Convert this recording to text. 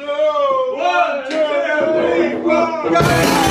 two, one, two, three, four. Go!